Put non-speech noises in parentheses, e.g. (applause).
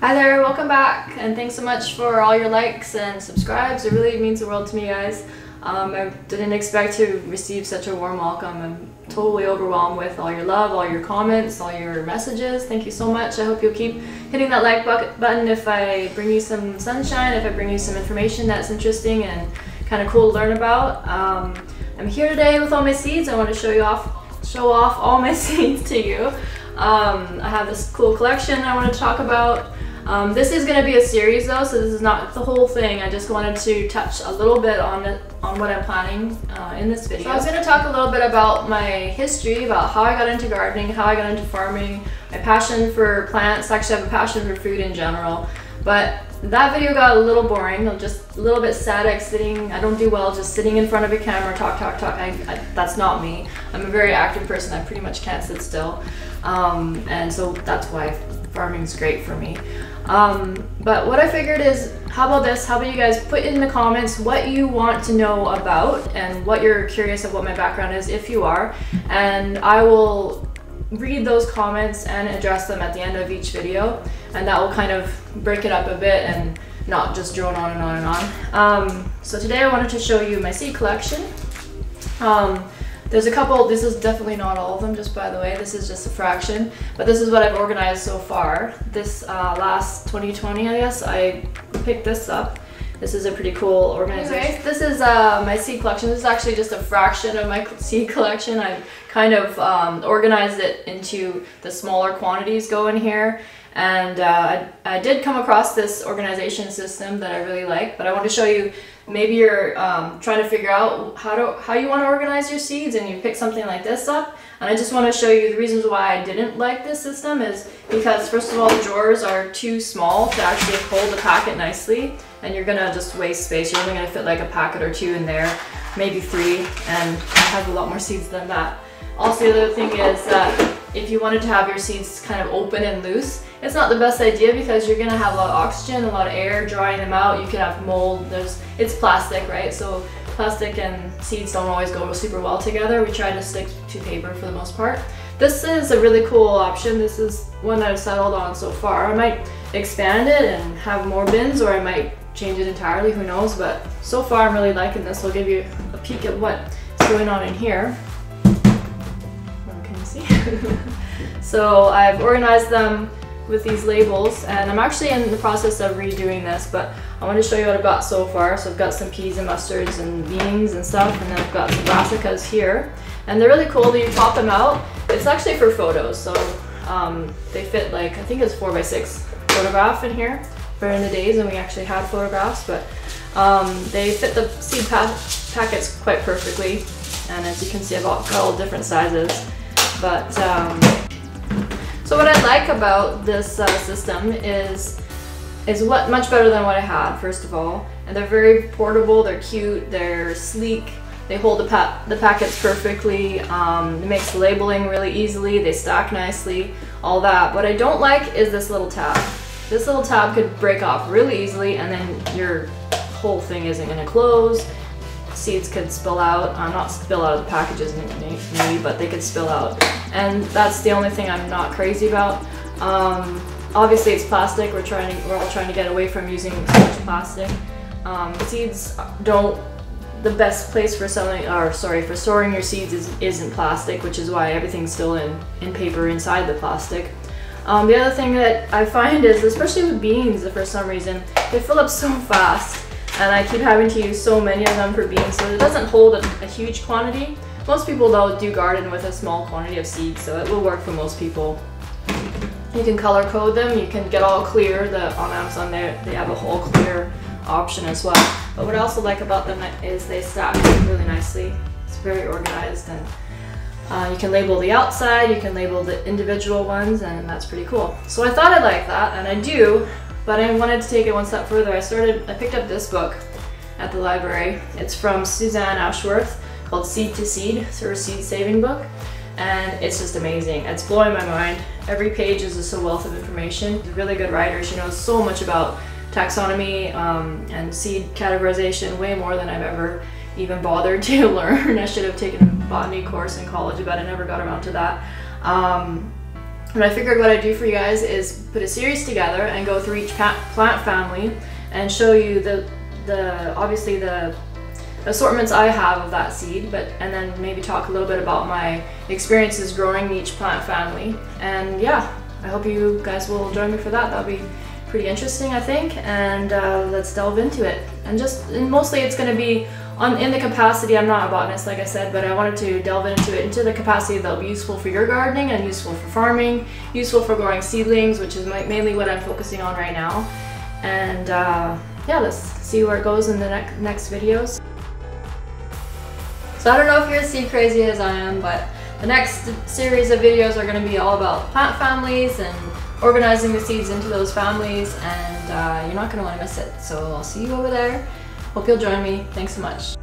Hi there, welcome back, and thanks so much for all your likes and subscribes. It really means the world to me, guys. Um, I didn't expect to receive such a warm welcome. I'm totally overwhelmed with all your love, all your comments, all your messages. Thank you so much. I hope you'll keep hitting that like button if I bring you some sunshine, if I bring you some information that's interesting and kind of cool to learn about. Um, I'm here today with all my seeds. I want to show you off, show off all my (laughs) seeds to you. Um, I have this cool collection I want to talk about. Um, this is going to be a series though, so this is not the whole thing. I just wanted to touch a little bit on on what I'm planning uh, in this video. So I was going to talk a little bit about my history, about how I got into gardening, how I got into farming, my passion for plants. Actually, I have a passion for food in general. But that video got a little boring. Just a little bit static, sitting. I don't do well just sitting in front of a camera, talk, talk, talk. I, I, that's not me. I'm a very active person. I pretty much can't sit still. Um, and so that's why farming is great for me. Um, but what I figured is, how about this? How about you guys put in the comments what you want to know about and what you're curious of what my background is, if you are. And I will read those comments and address them at the end of each video. And that will kind of break it up a bit and not just drone on and on and on. Um, so today I wanted to show you my seed collection. Um, there's a couple, this is definitely not all of them, just by the way, this is just a fraction, but this is what I've organized so far. This uh, last 2020, I guess, I picked this up. This is a pretty cool organization. Anyways, this is uh, my seed collection. This is actually just a fraction of my (laughs) seed collection. I've kind of um, organized it into the smaller quantities go in here. And uh, I, I, did come across this organization system that I really like, but I want to show you maybe you're um, trying to figure out how to how you want to organize your seeds and you pick something like this up. And I just want to show you the reasons why I didn't like this system is because first of all the drawers are too small to actually hold the packet nicely. And you're gonna just waste space. You're only gonna fit like a packet or two in there maybe three. And I have a lot more seeds than that. Also the other thing is that if you wanted to have your seeds kind of open and loose it's not the best idea because you're gonna have a lot of oxygen, a lot of air drying them out. You could have mold. There's it's plastic, right? So plastic and seeds don't always go super well together. We try to stick to paper for the most part. This is a really cool option. This is one that I've settled on so far. I might expand it and have more bins or I might change it entirely, who knows, but so far I'm really liking this. I'll give you a peek at what's going on in here. (laughs) So I've organized them with these labels and I'm actually in the process of redoing this but I want to show you what I've got so far. So I've got some peas and mustards and beans and stuff and then I've got some brassicas here and they're really cool you pop them out. It's actually for photos so um, they fit like I think it's 4x6 photograph in here for in the days when we actually had photographs but um, they fit the seed pa packets quite perfectly and as you can see I've got all different sizes but um, so what I like about this uh, system is is what much better than what I had, first of all. And they're very portable, they're cute, they're sleek, they hold the, pa the packets perfectly, um, it makes labeling really easily, they stack nicely, all that. What I don't like is this little tab. This little tab could break off really easily and then your whole thing isn't to close seeds could spill out. Uh, not spill out of the packages maybe, but they could spill out. And that's the only thing I'm not crazy about. Um, obviously it's plastic. We're trying to, we're all trying to get away from using so much plastic. Um, seeds don't the best place for selling or sorry for storing your seeds is, isn't plastic which is why everything's still in in paper inside the plastic um, the other thing that I find is especially with beans for some reason they fill up so (laughs) fast and I keep having to use so many of them for beans so it doesn't hold a, a, huge quantity. Most people though do garden with a small quantity of seeds so it will work for most people. You can color code them, you can get all clear, the, on Amazon they, they have a whole clear option as well. But what I also like about them is they stack really nicely. It's very organized and uh, you can label the outside, you can label the individual ones and that's pretty cool. So I thought I'd like that and I do but I wanted to take it one step further. I started, I picked up this book at the library. It's from Suzanne Ashworth called Seed to Seed. It's her seed saving book. And it's just amazing. It's blowing my mind. Every page is just a wealth of information. A really good writer. She knows so much about taxonomy um, and seed categorization, way more than I've ever even bothered (laughs) to learn. I should have taken a botany course in college, but I never got around to that. Um, And I figured what I'd do for you guys is put a series together and go through each plant family and show you the, the obviously the assortments I have of that seed, but and then maybe talk a little bit about my experiences growing each plant family. And yeah, I hope you guys will join me for that. That'll be pretty interesting, I think. And uh, let's delve into it. And just and mostly it's going to be on in the capacity. I'm not a botanist, like I said, but I wanted to delve into it into the capacity that'll be useful for your gardening and useful for farming, useful for growing seedlings, which is my, mainly what I'm focusing on right now. And uh, yeah, let's see where it goes in the ne next videos. So I don't know if you're as seed crazy as I am, but the next series of videos are going to be all about plant families and organizing the seeds into those families and uh, you're not going to want to miss it. So I'll see you over there. Hope you'll join me. Thanks so much.